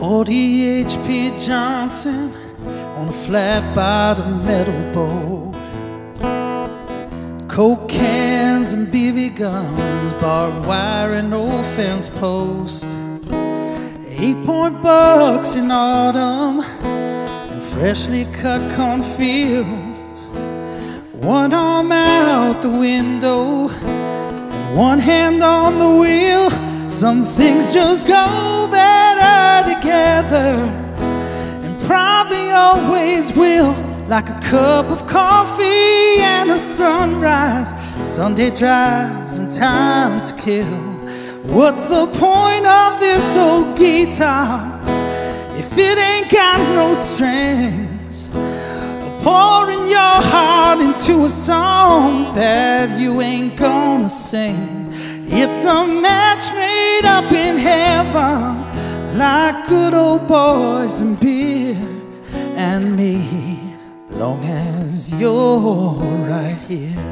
40 H.P. Johnson on a flat bottom metal boat. Coke cans and BB guns, barbed wire and old fence post. Eight point bucks in autumn and freshly cut cornfields. One arm out the window and one hand on the wheel. Some things just go and probably always will. Like a cup of coffee and a sunrise, Sunday drives and time to kill. What's the point of this old guitar if it ain't got no strings? Pouring your heart into a song that you ain't gonna sing. It's a match made up in heaven, good old boys and beer and me long as you're right here.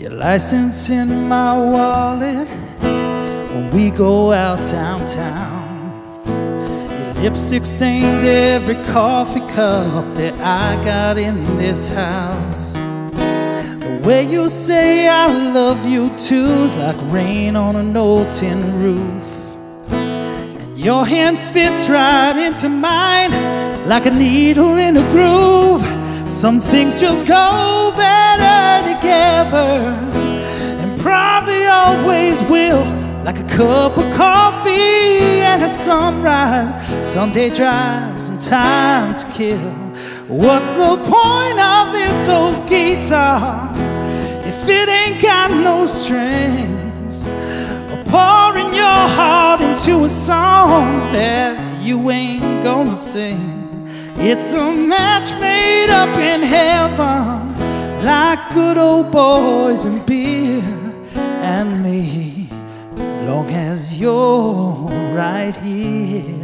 Your license in my wallet when we go out downtown. Your lipstick stained every coffee cup that I got in this house. Way you say I love you too's like rain on an old tin roof. And your hand fits right into mine like a needle in a groove. Some things just go better together and probably always will. Like a cup of coffee and a sunrise, Sunday drives and time to kill. What's the point of this old guitar if it ain't got no strings? pouring your heart into a song that you ain't gonna sing. It's a match made up in heaven, like good old boys and beer and me, long as you're right here.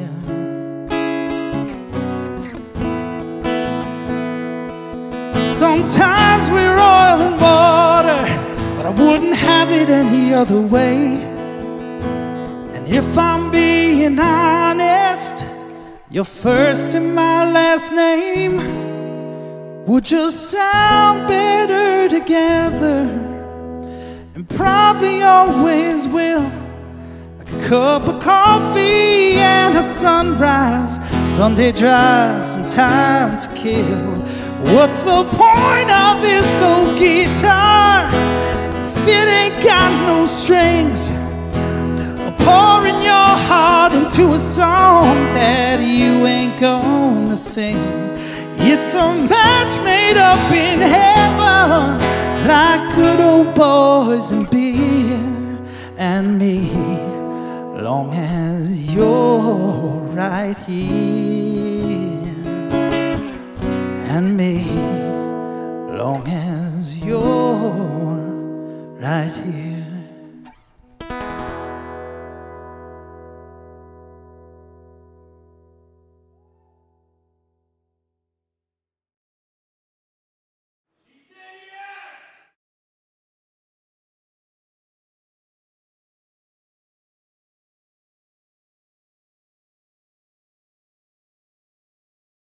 Sometimes we're oil and water, but I wouldn't have it any other way. And if I'm being honest, your first and my last name would just sound better together and probably always will. Like a cup of coffee and a sunrise, Sunday drives and time to kill. What's the point of this old guitar if it ain't got no strings? pouring your heart into a song that you ain't gonna sing. It's a match made up in heaven, like good old boys and beer and me, long as you're right here,